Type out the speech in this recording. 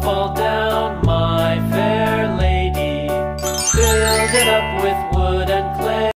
volta.